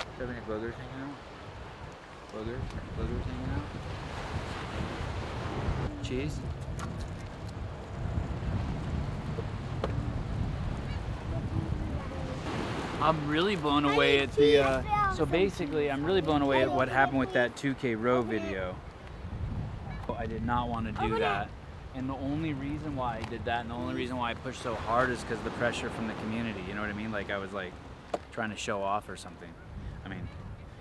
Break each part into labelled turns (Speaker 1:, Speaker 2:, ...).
Speaker 1: Do you have any boogers hanging out? Boogers? Boogers hanging out? Cheese? I'm really blown away at the. Uh, so basically, I'm really blown away at what happened with that 2K row video. I did not want to do that. And the only reason why I did that and the only reason why I pushed so hard is because the pressure from the community. You know what I mean? Like I was like trying to show off or something. I mean,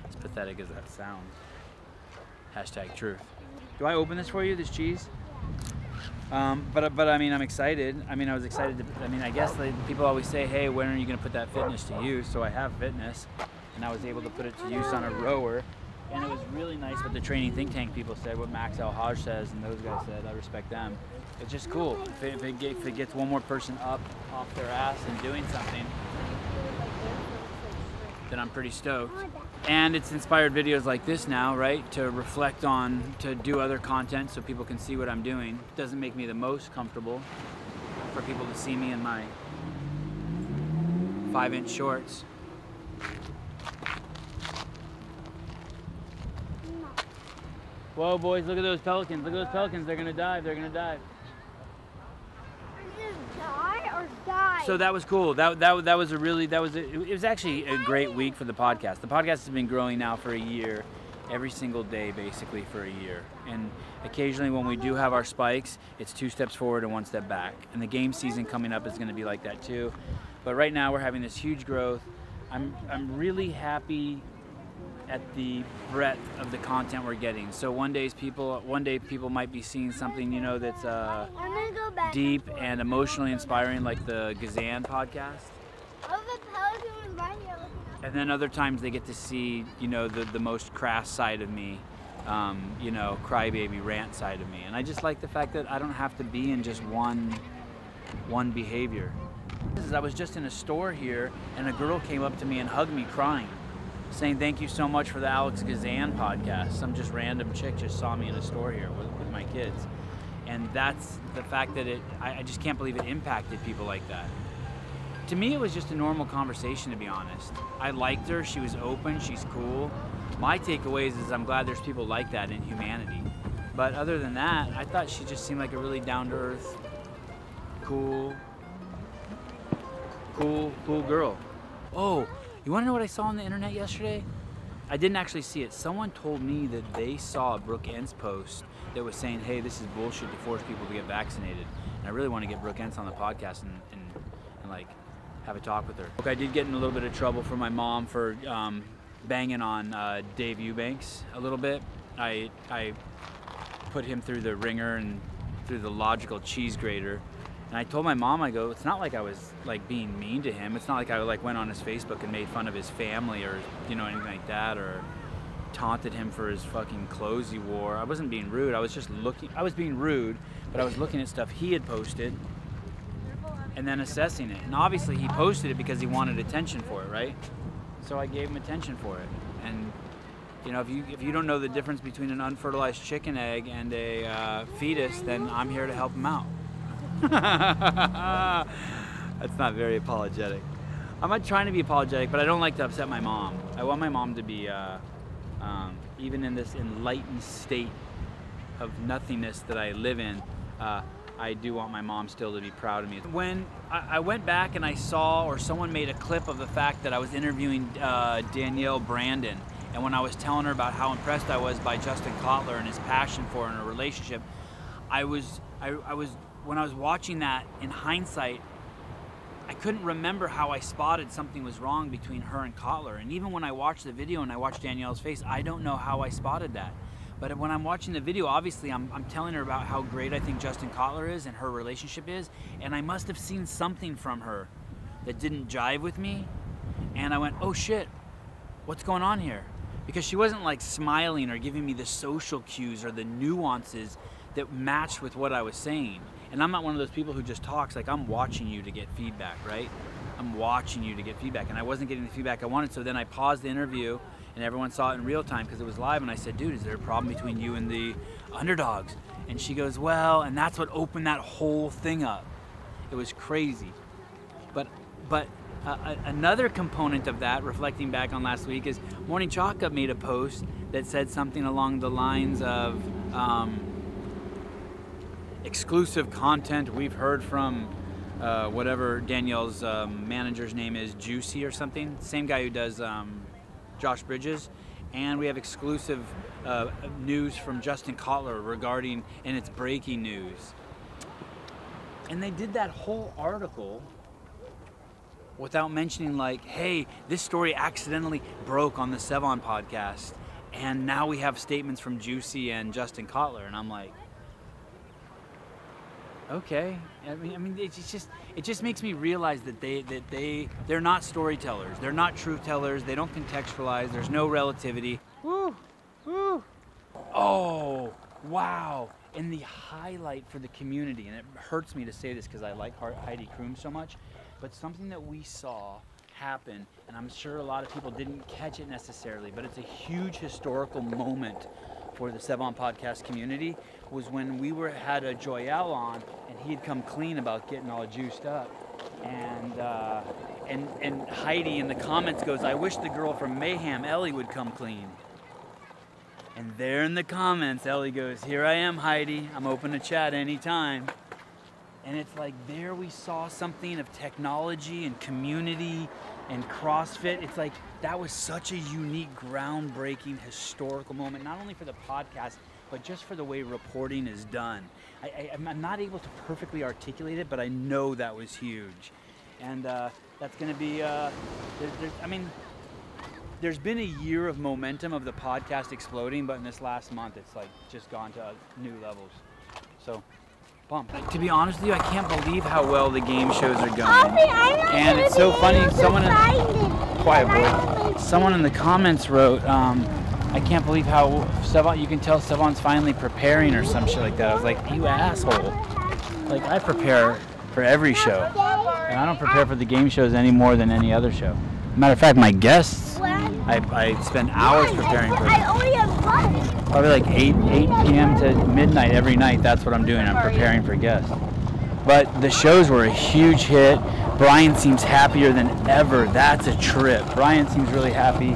Speaker 1: as pathetic as that sounds. Hashtag truth. Do I open this for you, this cheese? Um, but but I mean, I'm excited. I mean, I was excited. To, I mean, I guess like, people always say, "Hey, when are you going to put that fitness to use?" So I have fitness, and I was able to put it to use on a rower, and it was really nice what the training think tank people said, what Max El-Hag says, and those guys said. I respect them. It's just cool. If it, if it gets one more person up off their ass and doing something, then I'm pretty stoked. And it's inspired videos like this now, right? To reflect on, to do other content so people can see what I'm doing. It doesn't make me the most comfortable for people to see me in my five inch shorts. Whoa, boys, look at those pelicans. Look at those pelicans. They're gonna dive. They're gonna dive.
Speaker 2: Die or die?
Speaker 1: So that was cool. That, that, that was a really, that was, a, it was actually a great week for the podcast. The podcast has been growing now for a year, every single day basically for a year. And occasionally when we do have our spikes, it's two steps forward and one step back. And the game season coming up is going to be like that too. But right now we're having this huge growth. I'm, I'm really happy at the breadth of the content we're getting. So one days people, one day people might be seeing something, you know, that's uh, deep and emotionally inspiring, like the Gazan podcast. And then other times they get to see, you know, the, the most crass side of me, um, you know, crybaby rant side of me. And I just like the fact that I don't have to be in just one, one behavior. I was just in a store here, and a girl came up to me and hugged me, crying, saying thank you so much for the Alex Gazan podcast. Some just random chick just saw me in a store here with, with my kids, and that's the fact that it. I, I just can't believe it impacted people like that. To me it was just a normal conversation to be honest. I liked her. She was open. She's cool. My takeaways is i'm glad there's people like that in humanity. But other than that i thought she just seemed like a really down-to-earth cool cool cool girl. Oh you want to know what i saw on the internet yesterday i didn't actually see it someone told me that they saw a brooke Ence post that was saying hey this is bullshit to force people to get vaccinated and i really want to get brooke Ence on the podcast and, and, and like have a talk with her. Look, I did get in a little bit of trouble for my mom for um, banging on uh, Dave Eubanks a little bit. I, I put him through the ringer and through the logical cheese grater. And I told my mom, I go, it's not like I was like being mean to him. It's not like I like went on his Facebook and made fun of his family or you know anything like that or taunted him for his fucking clothes he wore. I wasn't being rude. I was just looking. I was being rude, but I was looking at stuff he had posted and then assessing it. And obviously he posted it because he wanted attention for it, right? So I gave him attention for it. And you know, if you if you don't know the difference between an unfertilized chicken egg and a uh, fetus, then I'm here to help him out. That's not very apologetic. I'm not trying to be apologetic, but I don't like to upset my mom. I want my mom to be, uh, um, even in this enlightened state of nothingness that I live in, uh, I do want my mom still to be proud of me. When I, I went back and I saw, or someone made a clip of the fact that I was interviewing uh, Danielle Brandon, and when I was telling her about how impressed I was by Justin Cotler and his passion for in a relationship, I was, I, I was, when I was watching that in hindsight, I couldn't remember how I spotted something was wrong between her and Cotler. And even when I watched the video and I watched Danielle's face, I don't know how I spotted that. But when I'm watching the video, obviously I'm, I'm telling her about how great I think Justin Cotler is and her relationship is. And I must have seen something from her that didn't jive with me. And I went, oh shit, what's going on here? Because she wasn't like smiling or giving me the social cues or the nuances that matched with what I was saying. And I'm not one of those people who just talks, like I'm watching you to get feedback, right? I'm watching you to get feedback. And I wasn't getting the feedback I wanted, so then I paused the interview and everyone saw it in real time because it was live. And I said, dude, is there a problem between you and the underdogs? And she goes, well, and that's what opened that whole thing up. It was crazy. But, but uh, another component of that, reflecting back on last week, is Morning Chalk Up made a post that said something along the lines of um, exclusive content. We've heard from uh, whatever Danielle's um, manager's name is, Juicy or something, same guy who does um, Josh Bridges. And we have exclusive uh, news from Justin Cotler regarding, and it's breaking news. And they did that whole article without mentioning, like, hey, this story accidentally broke on the Sevan podcast. And now we have statements from Juicy and Justin Cotler. And I'm like, okay. I mean, I mean, it's just it just makes me realize that they that they they're not storytellers. They're not truth tellers. They don't contextualize. There's no relativity. Woo, woo. Oh, wow. And the highlight for the community, and it hurts me to say this because I like Heidi Kroom so much, but something that we saw happen, and I'm sure a lot of people didn't catch it necessarily, but it's a huge historical moment for the Sevan podcast community was when we were had a Joyelle on and he had come clean about getting all juiced up. And uh, and and Heidi in the comments goes, I wish the girl from Mayhem, Ellie, would come clean. And there in the comments, Ellie goes, Here I am, Heidi. I'm open to chat anytime. And it's like there we saw something of technology and community and CrossFit. It's like that was such a unique, groundbreaking, historical moment, not only for the podcast, but just for the way reporting is done. I, I'm not able to perfectly articulate it, but I know that was huge. And uh, that's going to be, uh, there, there, I mean, there's been a year of momentum of the podcast exploding, but in this last month, it's like just gone to new levels. So, pumped. To be honest with you, I can't believe how well the game shows are going. And it's so funny. Someone, in, quiet boy. Someone in the comments wrote, um, "I can't believe how Sevan. You can tell Sevan's finally preparing or some shit like that." I was like, "You asshole! Like I prepare for every show, and I don't prepare for the game shows any more than any other show. Matter of fact, my guests, I, I spend hours preparing for.
Speaker 2: I only have one.
Speaker 1: Probably like 8, 8 p.m. to midnight every night. That's what I'm doing. I'm preparing for guests. But the shows were a huge hit. Brian seems happier than ever. That's a trip. Brian seems really happy.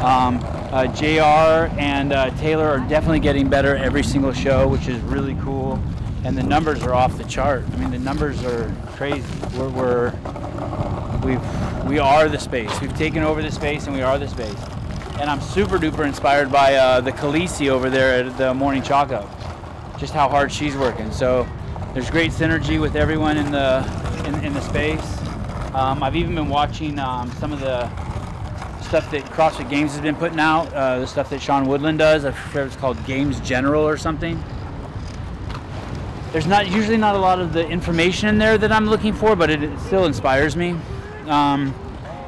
Speaker 1: Um, uh, JR and uh, Taylor are definitely getting better every single show, which is really cool. And the numbers are off the chart. I mean, the numbers are crazy. We're, we're we've we are the space. We've taken over the space, and we are the space. And I'm super duper inspired by uh, the Khaleesi over there at the Morning Up. Just how hard she's working. So there's great synergy with everyone in the in, in the space. Um, I've even been watching um, some of the stuff that CrossFit Games has been putting out. Uh, the stuff that Sean Woodland does. I forget it's called Games General or something. There's not usually not a lot of the information in there that I'm looking for, but it, it still inspires me. Um,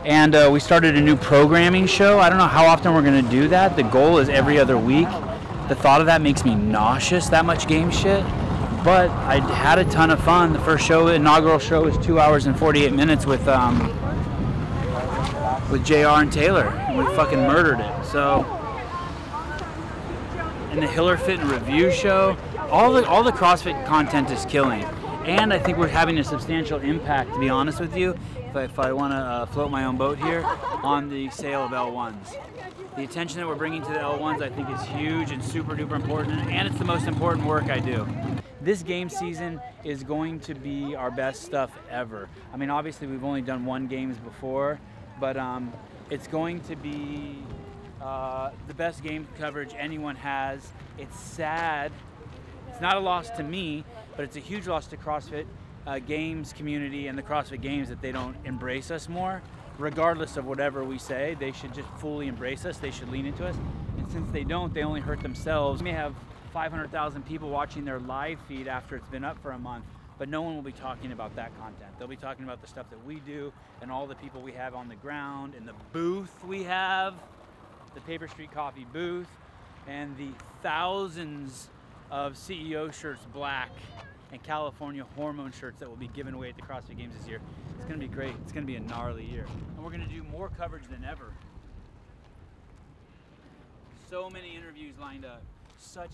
Speaker 1: and uh, we started a new programming show. I don't know how often we're going to do that. The goal is every other week. The thought of that makes me nauseous. That much game shit. But I had a ton of fun. The first show, inaugural show, was two hours and 48 minutes with um, with Jr. and Taylor, and we fucking murdered it. So, and the Hiller Fit and Review show, all the all the CrossFit content is killing, and I think we're having a substantial impact. To be honest with you, if I, if I want to uh, float my own boat here, on the sale of L1s. The attention that we're bringing to the L1s, I think, is huge and super duper important, and it's the most important work I do. This game season is going to be our best stuff ever. I mean, obviously, we've only done one games before, but um, it's going to be uh, the best game coverage anyone has. It's sad. It's not a loss to me, but it's a huge loss to CrossFit uh, Games community and the CrossFit Games that they don't embrace us more. Regardless of whatever we say, they should just fully embrace us. They should lean into us. And since they don't, they only hurt themselves. We may have 500,000 people watching their live feed after it's been up for a month, but no one will be talking about that content. They'll be talking about the stuff that we do and all the people we have on the ground and the booth we have, the Paper Street Coffee booth, and the thousands of CEO shirts black and California hormone shirts that will be given away at the CrossFit Games this year. It's going to be great. It's going to be a gnarly year. And we're going to do more coverage than ever. So many interviews lined up. such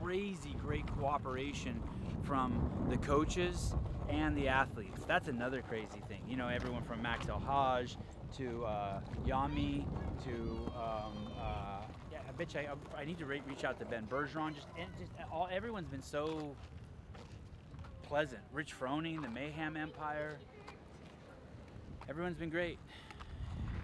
Speaker 1: crazy great cooperation from the coaches and the athletes. That's another crazy thing. You know, everyone from Max El Hag to uh, Yami to um, uh, you I, I need to re- reach out to Ben Bergeron. Just, and just all everyone's been so pleasant. Rich Froning, the Mayhem Empire. Everyone's been great.